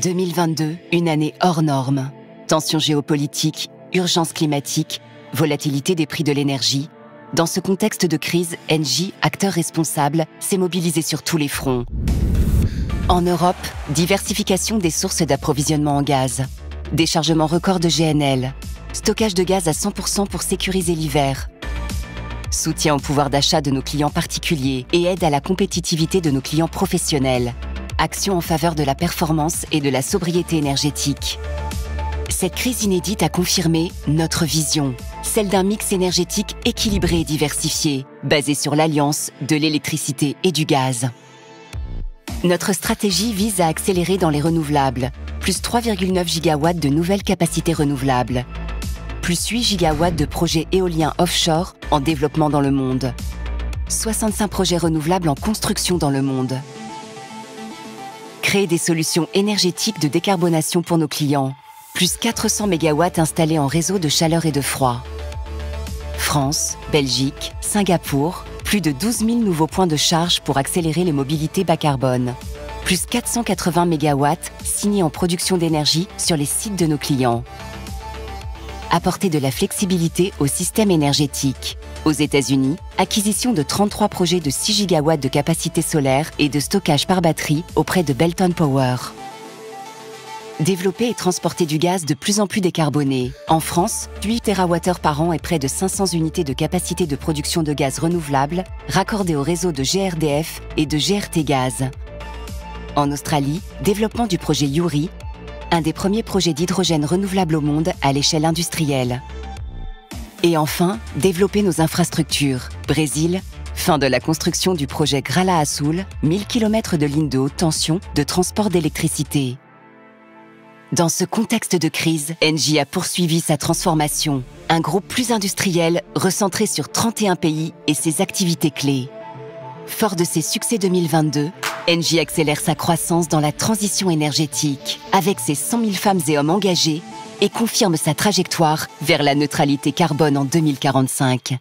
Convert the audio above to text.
2022, une année hors norme. Tensions géopolitiques, urgence climatique, volatilité des prix de l'énergie. Dans ce contexte de crise, Engie, acteur responsable, s'est mobilisé sur tous les fronts. En Europe, diversification des sources d'approvisionnement en gaz, déchargement record de GNL, stockage de gaz à 100% pour sécuriser l'hiver, soutien au pouvoir d'achat de nos clients particuliers et aide à la compétitivité de nos clients professionnels, action en faveur de la performance et de la sobriété énergétique. Cette crise inédite a confirmé notre vision, celle d'un mix énergétique équilibré et diversifié, basé sur l'alliance de l'électricité et du gaz. Notre stratégie vise à accélérer dans les renouvelables, plus 3,9 gigawatts de nouvelles capacités renouvelables, plus 8 gigawatts de projets éoliens offshore en développement dans le monde, 65 projets renouvelables en construction dans le monde. Créer des solutions énergétiques de décarbonation pour nos clients, plus 400 MW installés en réseau de chaleur et de froid. France, Belgique, Singapour, plus de 12 000 nouveaux points de charge pour accélérer les mobilités bas carbone. Plus 480 MW signés en production d'énergie sur les sites de nos clients. Apporter de la flexibilité au système énergétique. Aux États-Unis, acquisition de 33 projets de 6 GW de capacité solaire et de stockage par batterie auprès de Belton Power. Développer et transporter du gaz de plus en plus décarboné. En France, 8 TWh par an et près de 500 unités de capacité de production de gaz renouvelable raccordées au réseau de GRDF et de GRT Gaz. En Australie, développement du projet Yuri, un des premiers projets d'hydrogène renouvelable au monde à l'échelle industrielle. Et enfin, développer nos infrastructures. Brésil, fin de la construction du projet Grala Azul, 1000 km de lignes de haute tension de transport d'électricité. Dans ce contexte de crise, Engie a poursuivi sa transformation. Un groupe plus industriel, recentré sur 31 pays et ses activités clés. Fort de ses succès 2022, Engie accélère sa croissance dans la transition énergétique, avec ses 100 000 femmes et hommes engagés, et confirme sa trajectoire vers la neutralité carbone en 2045.